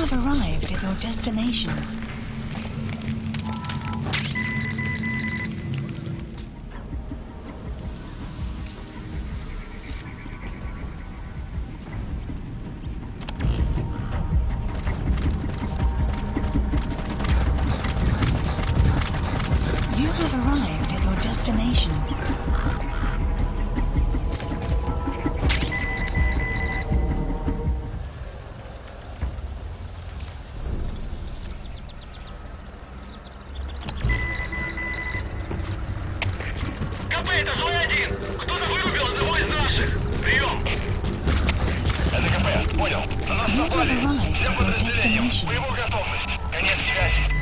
at your destination. You have arrived at your destination. Этажой один! Кто-то вырубил одного из наших! Прием! Это КП, понял. На нас напали. Всем подразделениям. Боевую готовность. Конец связи.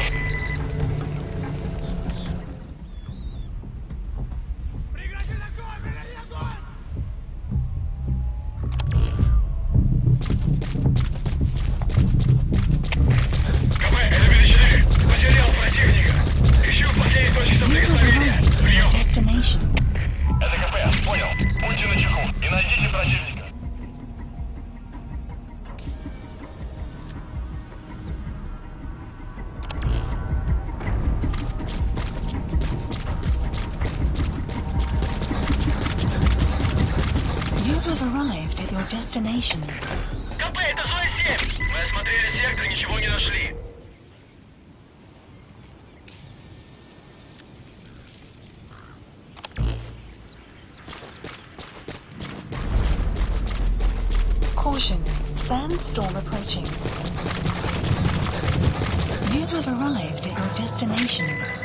You have arrived at your destination. КП, это Зоя 7. Мы осмотрели сектор, ничего не нашли. Caution, sandstorm approaching. You have arrived at your destination.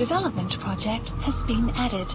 Development project has been added.